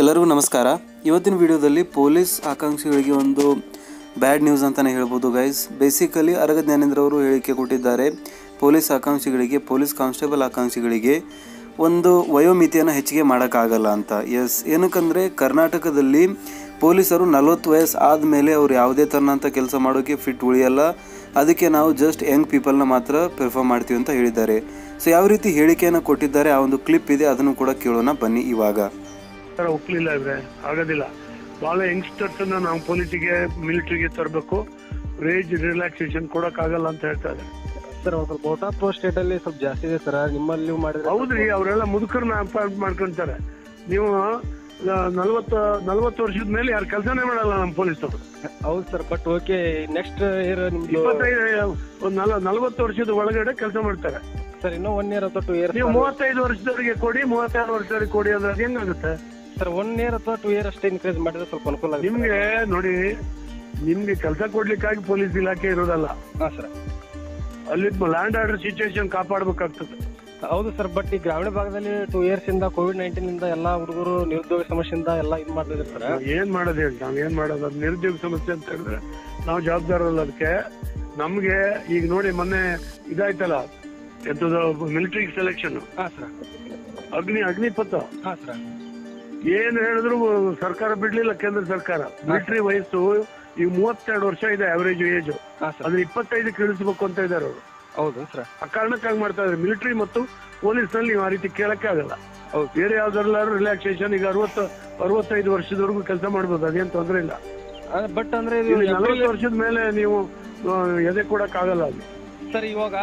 ಎಲ್ಲರಿಗೂ ನಮಸ್ಕಾರ. ಇವತ್ತಿನ ವಿಡಿಯೋದಲ್ಲಿ ಪೊಲೀಸ್ ಆಕಾಂಕ್ಷಿಗಳಿಗೆ ಒಂದು ಬ್ಯಾಡ್ ನ್ಯೂಸ್ ಅಂತಲೇ ಹೇಳ್ಬೋದು ಗೈಸ್ ಬೇಸಿಕಲಿ ಅರಗ ಜ್ಞಾನೇಂದ್ರ ಅವರು ಹೇಳಿಕೆ ಕೊಟ್ಟಿದ್ದಾರೆ, ಪೊಲೀಸ್ ಆಕಾಂಕ್ಷಿಗಳಿಗೆ, ಪೊಲೀಸ್ ಕಾನ್ಸ್ಟೇಬಲ್ ಆಕಾಂಕ್ಷಿಗಳಿಗೆ ಒಂದು ವಯೋಮಿತಿಯನ್ನು ಹೆಚ್ಚಿಗೆ ಮಾಡೋಕ್ಕಾಗಲ್ಲ ಅಂತ. ಎಸ್ ಏನಕ್ಕಂದರೆ ಕರ್ನಾಟಕದಲ್ಲಿ ಪೊಲೀಸರು ನಲವತ್ತು ವಯಸ್ಸು ಆದಮೇಲೆ ಅವ್ರು ಯಾವುದೇ ಥರನಂಥ ಕೆಲಸ ಮಾಡೋಕ್ಕೆ ಫಿಟ್ ಉಳಿಯಲ್ಲ. ಅದಕ್ಕೆ ನಾವು ಜಸ್ಟ್ ಯಂಗ್ ಪೀಪಲ್ನ ಮಾತ್ರ ಪ್ರಿಫರ್ ಮಾಡ್ತೀವಿ ಅಂತ ಹೇಳಿದ್ದಾರೆ. ಸೊ ಯಾವ ರೀತಿ ಹೇಳಿಕೆಯನ್ನು ಕೊಟ್ಟಿದ್ದಾರೆ, ಆ ಒಂದು ಕ್ಲಿಪ್ ಇದೆ, ಅದನ್ನು ಕೂಡ ಕೇಳೋಣ ಬನ್ನಿ ಇವಾಗ. ತರ ಒಪ್ಲಿಲ್ಲ ಇದ್ರೆ ಆಗೋದಿಲ್ಲ. ಬಹಳ ಯಂಗ್ಸ್ಟರ್ಸ್ ಅನ್ನ ನಾವು ಪೊಲೀಸಿಗೆ ಮಿಲಿಟರಿಗೆ ತರಬೇಕು. ರೇಜ್ ರಿಲ್ಯಾಕ್ಸೇಷನ್ ಕೊಡಕ್ ಆಗಲ್ಲ ಅಂತ ಇದ್ದಾರೆ. ಸರ್ ಸ್ವಲ್ಪ ಔಟ್ ಸ್ಟೇಟ್ ಅಲ್ಲಿ ಸ್ವಲ್ಪ ಜಾಸ್ತಿ ಇದೆ ಸರ್ ನಿಮ್ಮಲ್ಲಿ ಮಾಡಿದ್ರೆ ಹೌದ್ರಿ ಅವರೆಲ್ಲ ಮುದುಕರನ್ನ ಅಪಾಯಿಂಟ್ ಮಾಡ್ಕೊಂತಾರೆ. ನೀವು ನಲ್ವತ್ತ ನಲ್ವತ್ತು ವರ್ಷದ ಮೇಲೆ ಯಾರು ಕೆಲಸನೇ ಮಾಡಲ್ಲ ನಮ್ಮ ಪೊಲೀಸರು ಹೌದು sir but okay next year ನಿಮ್ಗೆ ಇಪ್ಪತ್ತೈದು ನಲ್ವತ್ತು ವರ್ಷದ ಒಳಗಡೆ ಕೆಲಸ ಮಾಡ್ತಾರೆ. ಸರ್ ಇನ್ನೂ ಒನ್ ಇಯರ್ ಅಥವಾ ಟೂ ಇಯರ್ ನೀವು ಮೂವತ್ತೈದು ವರ್ಷದವರಿಗೆ ಕೊಡಿ ಮೂವತ್ತಾರು ವರ್ಷದವರಿಗೆ ಕೊಡಿ ಅಂದ್ರೆ ಅದು ಹೆಂಗಾಗುತ್ತೆ? ಸರ್ ಒನ್ ಇಯರ್ ಅಥವಾ ಟೂ ಇಯರ್ ಅಷ್ಟೇ ಇನ್ಕ್ರೀಸ್ ಮಾಡಿದ್ರೆ ಸ್ವಲ್ಪ ಅನುಕೂಲ ಆಗುತ್ತೆ. ನಿಮ್ಗೆ ನೋಡಿ ನಿಮ್ಗೆ ಕೆಲಸ ಕೊಡ್ಲಿಕ್ಕಾಗಿ ಪೊಲೀಸ್ ಇಲಾಖೆ ಇರೋದಲ್ಲ. ಹಾಂ ಸರ್. ಅಲ್ಲಿ ಲ್ಯಾಂಡ್ ಆರ್ಡರ್ ಸಿಚುವೇಶನ್ ಕಾಪಾಡ್ಬೇಕಾಗ್ತದೆ. ಹೌದು ಸರ್ ಬಟ್ ಈ ಗ್ರಾಮೀಣ ಭಾಗದಲ್ಲಿ ಟೂ ಇಯರ್ಸ್ ಇಂದ ಕೋವಿಡ್ ನೈನ್ಟೀನ್ ಇಂದ ಎಲ್ಲಾ ಹುಡುಗರು ನಿರುದ್ಯೋಗ ಸಮಸ್ಯೆಯಿಂದ ಎಲ್ಲ ಇದು ಮಾಡ್ತಿದ್ರು ಸರ್. ಏನ್ ಮಾಡೋದು ಹೇಳಿ ನಾವು ಏನ್ ಮಾಡೋದು? ಅದು ನಿರುದ್ಯೋಗ ಸಮಸ್ಯೆ ಅಂತ ಹೇಳಿದ್ರೆ ನಾವು ಜವಾಬ್ದಾರಲ್ಲ ಅದಕ್ಕೆ. ನಮ್ಗೆ ಈಗ ನೋಡಿ ಮೊನ್ನೆ ಇದಾಯ್ತಲ್ಲ ಎಂತದ ಮಿಲಿಟರಿ ಸೆಲೆಕ್ಷನ್ ಆ ಸರ್. ಅಗ್ನಿ ಅಗ್ನಿಪಥ. ಹಾ ಸರ್. ಏನ್ ಹೇಳಿದ್ರು ಸರ್ಕಾರ ಬಿಡ್ಲಿಲ್ಲ ಕೇಂದ್ರ ಸರ್ಕಾರ. ಮಿಲಿಟರಿ ವಯಸ್ಸು ಈಗ ಮೂವತ್ತೆರಡು ವರ್ಷ ಇದೆ ಅವರೇಜ್ ಏಜ್ ಅದ್ರ ಇಪ್ಪತ್ತೈದಕ್ಕೆ ಇಳಿಸ್ಬೇಕು ಅಂತ ಇದ್ದಾರೆ ಅವರು. ಹೌದು ಸರ್ ಆ ಕಾರಣಕ್ಕಾಗಿ ಮಾಡ್ತಾ ಇದ್ದಾರೆ. ಮಿಲಿಟರಿ ಮತ್ತು ಪೊಲೀಸ್ನಲ್ಲಿ ನೀವು ಆ ರೀತಿ ಕೇಳಕ್ಕೆ ಆಗಲ್ಲ. ಬೇರೆ ಯಾವ್ದಾದ್ರು ರಿಲ್ಯಾಕ್ಸೇಷನ್ ಈಗ ಅರವತ್ತು ಅರವತ್ತೈದು ವರ್ಷದವರೆಗೂ ಕೆಲಸ ಮಾಡ್ಬೋದು ಅದೇನ್ ತೊಂದರೆ ಇಲ್ಲ. ಬಟ್ ಅಂದ್ರೆ ನಲವತ್ತು ವರ್ಷದ ಮೇಲೆ ನೀವು ಎದೆ ಕೊಡಕ್ ಆಗಲ್ಲ ಅಲ್ಲಿ. ಸರ್ ಇವಾಗ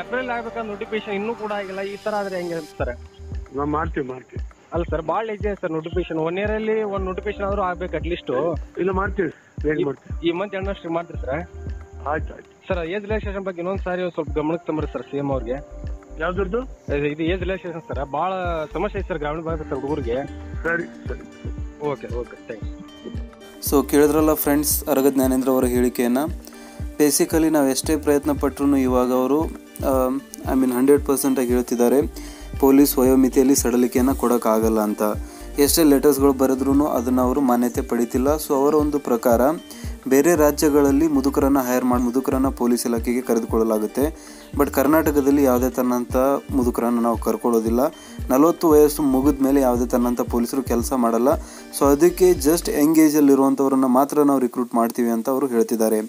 ಏಪ್ರಿಲ್ ಆಗ್ಬೇಕಂದ್ರೆ ನೋಟಿಫಿಕೇಶನ್ ಇನ್ನೂ ಕೂಡ ಆಗಿಲ್ಲ. ಈ ತರ ಆದ್ರೆ ಹೆಂಗೆ ಸರ್ ನಾವು ಮಾಡ್ತೀವಿ ಮಾಡ್ತೀವಿ. ಅಲ್ಲ ಸರ್ ಭಾಳ ಇದೆ ಸರ್ ನೋಟಿಫಿಕೇಶನ್ ಒನ್ ಇಯರ್ ಅಲ್ಲಿ ಒಂದು ನೋಟಿಫಿಕೇಶನ್ ಆದ್ರೂ ಆಗ್ಬೇಕು ಅಟ್ಲೀಸ್ಟ್ ಇಲ್ಲ ಮಾಡ್ತೀವಿ. ವೇಟ್ ಮಾಡ್ತೀವಿ. ಈ ಮಂತ್ ಎಂಡಷ್ಟು ಮಾಡ್ತೀರಿ ಸರ್ ಆಯ್ತು ಆಯ್ತು. ಸರ್ ಏಜ್ ರಿಲ್ಯಾಕ್ಸೇಷನ್ ಬಗ್ಗೆ ಇನ್ನೊಂದು ಸಾರಿ ಸ್ವಲ್ಪ ಗಮನಕ್ಕೆ ತಂಬ್ರಿ ಸರ್ ಸಿ ಎಂ ಅವ್ರಿಗೆ. ಯಾವ್ದ್ರದ್ದು? ಇದು- ಇದು ಏಜ್ ರಿಲ್ಯಾಕ್ಸೇಷನ್ ಸರ್ ಭಾಳ ಸಮಸ್ಯೆ ಐತೆ ಸರ್ ಗ್ರಾಮೀಣ ಭಾಗದ ಸರ್ ಹುಡುಗರಿಗೆ. ಸರಿ ಸರಿ. ಓಕೆ ಓಕೆ ಥ್ಯಾಂಕ್ಸ್ ಸೊ ಕೇಳಿದ್ರಲ್ಲ ಫ್ರೆಂಡ್ಸ್ ಅರಗ ಜ್ಞಾನೇಂದ್ರ ಅವರ ಹೇಳಿಕೆಯನ್ನು. ಬೇಸಿಕಲಿ ನಾವು ಎಷ್ಟೇ ಪ್ರಯತ್ನ ಪಟ್ಟರು ಇವಾಗ ಅವರು ಐ ಮೀನ್ ಹಂಡ್ರೆಡ್ ಪರ್ಸೆಂಟಾಗಿ ಹೇಳ್ತಿದ್ದಾರೆ. ಪೊಲೀಸ್ ವಯೋಮಿತಿಯಲ್ಲಿ ಸಡಲಿಕೆಯನ್ನು ಕೊಡೋಕ್ಕಾಗಲ್ಲ ಅಂತ. ಎಷ್ಟೇ ಲೆಟರ್ಸ್ಗಳು ಬರೆದ್ರೂ ಅದನ್ನು ಅವರು ಮಾನ್ಯತೆ ಪಡಿತಿಲ್ಲ. ಸೊ ಅವರ ಒಂದು ಪ್ರಕಾರ ಬೇರೆ ರಾಜ್ಯಗಳಲ್ಲಿ ಮುದುಕರನ್ನು ಹೈರ್ ಮಾಡಿ, ಮುದುಕರನ್ನು ಪೊಲೀಸ್ ಇಲಾಖೆಗೆ ಕರೆದುಕೊಳ್ಳಲಾಗುತ್ತೆ. ಬಟ್ ಕರ್ನಾಟಕದಲ್ಲಿ ಯಾವುದೇ ತನ್ನಂಥ ಮುದುಕರನ್ನು ನಾವು ಕರ್ಕೊಳ್ಳೋದಿಲ್ಲ. ನಲವತ್ತು ವಯಸ್ಸು ಮುಗಿದ ಮೇಲೆ ಯಾವುದೇ ತನ್ನಂಥ ಪೊಲೀಸರು ಕೆಲಸ ಮಾಡಲ್ಲ. ಸೊ ಅದಕ್ಕೆ ಜಸ್ಟ್ ಎಂಗೇಜಲ್ಲಿರುವಂಥವ್ರನ್ನ ಮಾತ್ರ ನಾವು ರಿಕ್ರೂಟ್ ಮಾಡ್ತೀವಿ ಅಂತ ಅವರು ಹೇಳ್ತಿದ್ದಾರೆ.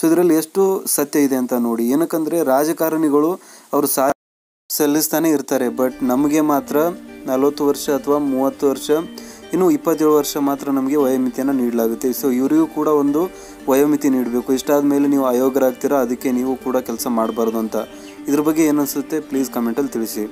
ಸೊ ಇದರಲ್ಲಿ ಎಷ್ಟು ಸತ್ಯ ಇದೆ ಅಂತ ನೋಡಿ. ಏನಕ್ಕಂದರೆ ರಾಜಕಾರಣಿಗಳು ಅವರು ಸಾ ಸಲ್ಲಿಸ್ತಾನೆ ಇರ್ತಾರೆ ಬಟ್ ನಮಗೆ ಮಾತ್ರ ನಲವತ್ತು ವರ್ಷ ಅಥವಾ ಮೂವತ್ತು ವರ್ಷ, ಇನ್ನು ಇಪ್ಪತ್ತೇಳು ವರ್ಷ ಮಾತ್ರ ನಮಗೆ ವಯೋಮಿತಿಯನ್ನು ನೀಡಲಾಗುತ್ತೆ. ಸೊ ಇವರಿಗೂ ಕೂಡ ಒಂದು ವಯೋಮಿತಿ ನೀಡಬೇಕು. ಇಷ್ಟಾದ ಮೇಲೆ ನೀವು ಅಯೋಗ್ಯರಾಗ್ತೀರಾ ಅದಕ್ಕೆ ನೀವು ಕೂಡ ಕೆಲಸ ಮಾಡಬಾರ್ದು ಅಂತ. ಇದ್ರ ಬಗ್ಗೆ ಅನಿಸುತ್ತೆ ಪ್ಲೀಸ್ ಕಮೆಂಟಲ್ಲಿ ತಿಳಿಸಿ.